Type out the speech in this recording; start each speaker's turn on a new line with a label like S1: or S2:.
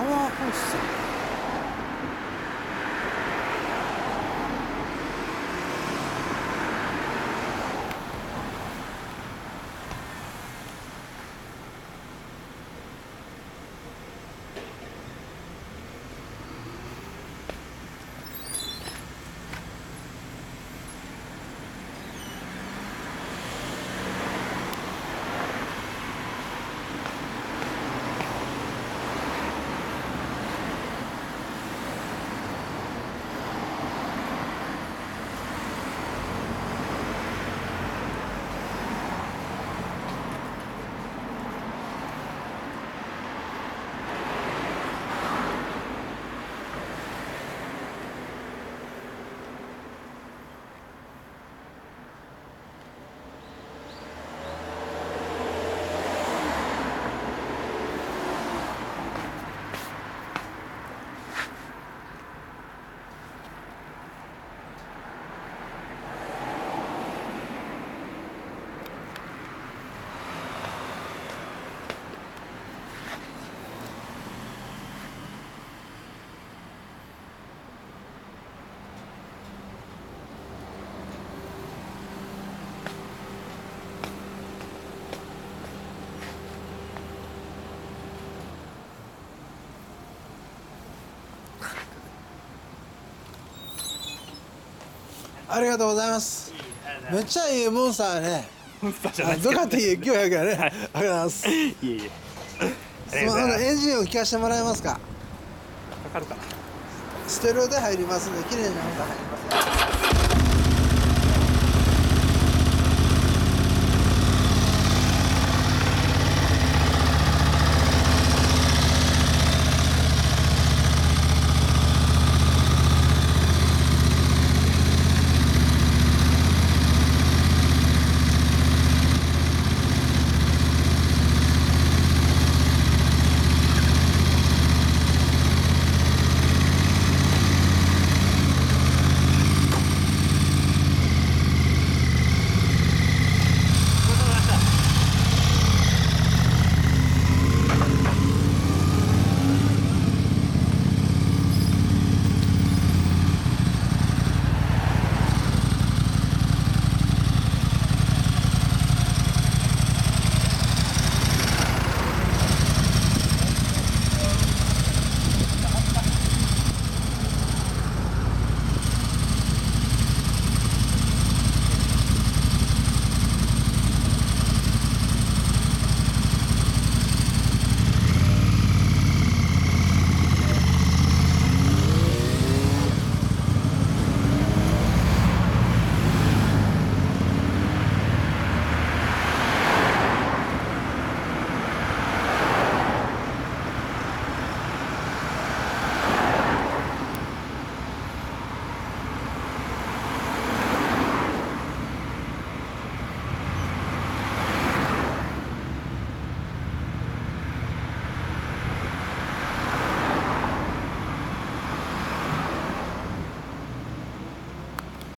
S1: パワーハウス。
S2: ありがとうございます。めっちゃいいモンスターやね。
S1: モンスターじゃない
S2: ドカティ900やね、
S1: はい。
S2: ありがとうございます。
S1: いえいえ。ありがとうございます。
S2: エンジンを聞かせてもらえますか？
S1: かかるかな。
S2: ステレオで入りますんで綺麗な音が入りますよ